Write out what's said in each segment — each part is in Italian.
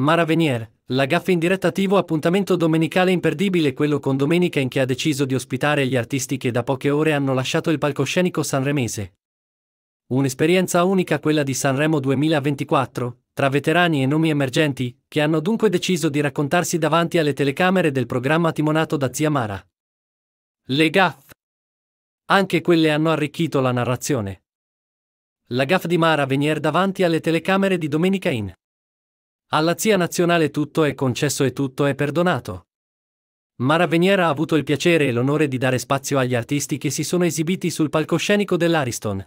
Mara Venier, la gaffa in diretta TV appuntamento domenicale imperdibile quello con Domenica in che ha deciso di ospitare gli artisti che da poche ore hanno lasciato il palcoscenico sanremese. Un'esperienza unica quella di Sanremo 2024, tra veterani e nomi emergenti, che hanno dunque deciso di raccontarsi davanti alle telecamere del programma timonato da zia Mara. Le gaffe. Anche quelle hanno arricchito la narrazione. La gaffa di Mara Venier davanti alle telecamere di Domenica in. Alla zia nazionale tutto è concesso e tutto è perdonato. Mara Venier ha avuto il piacere e l'onore di dare spazio agli artisti che si sono esibiti sul palcoscenico dell'Ariston.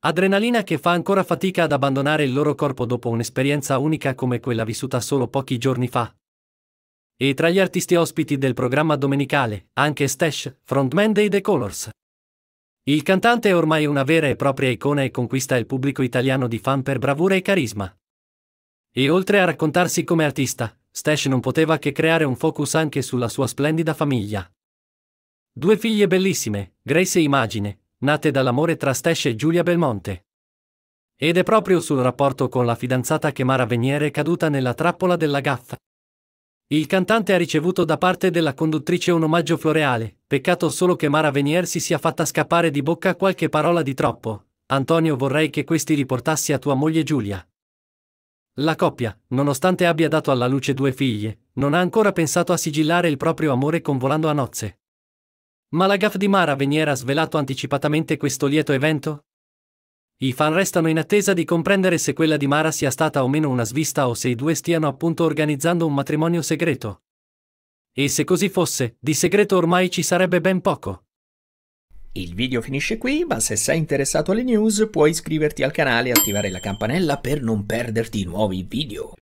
Adrenalina che fa ancora fatica ad abbandonare il loro corpo dopo un'esperienza unica come quella vissuta solo pochi giorni fa. E tra gli artisti ospiti del programma domenicale, anche Stash, frontman dei The Colors. Il cantante è ormai una vera e propria icona e conquista il pubblico italiano di fan per bravura e carisma. E oltre a raccontarsi come artista, Stash non poteva che creare un focus anche sulla sua splendida famiglia. Due figlie bellissime, Grace e Imagine, nate dall'amore tra Stash e Giulia Belmonte. Ed è proprio sul rapporto con la fidanzata che Mara Veniere è caduta nella trappola della gaffa. Il cantante ha ricevuto da parte della conduttrice un omaggio floreale, peccato solo che Mara Venier si sia fatta scappare di bocca qualche parola di troppo. Antonio vorrei che questi riportassi a tua moglie Giulia. La coppia, nonostante abbia dato alla luce due figlie, non ha ancora pensato a sigillare il proprio amore convolando a nozze. Ma la gaff di Mara Venier ha svelato anticipatamente questo lieto evento? I fan restano in attesa di comprendere se quella di Mara sia stata o meno una svista o se i due stiano appunto organizzando un matrimonio segreto. E se così fosse, di segreto ormai ci sarebbe ben poco. Il video finisce qui, ma se sei interessato alle news puoi iscriverti al canale e attivare la campanella per non perderti nuovi video.